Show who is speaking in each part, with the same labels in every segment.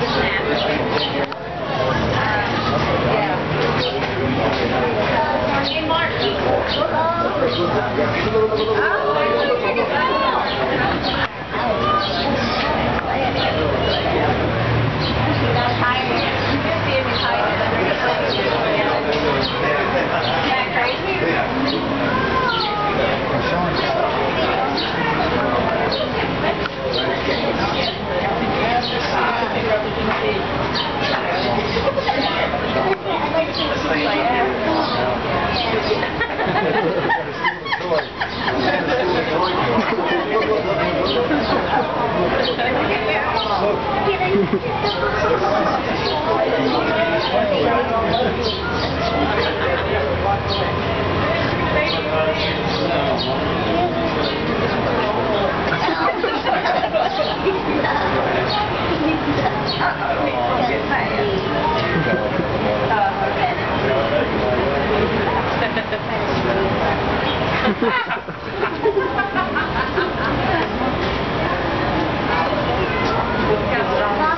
Speaker 1: Yeah. Get a picture of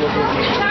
Speaker 2: Obrigado.